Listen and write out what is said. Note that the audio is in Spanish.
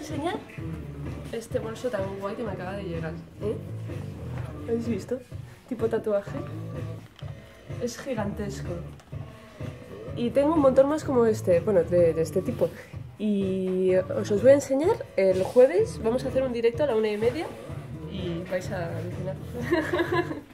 enseñar este bolso tan guay que me acaba de llegar. ¿eh? ¿Habéis visto? Tipo tatuaje. Es gigantesco. Y tengo un montón más como este, bueno, de, de este tipo. Y os os voy a enseñar el jueves. Vamos a hacer un directo a la una y media y vais a alucinar.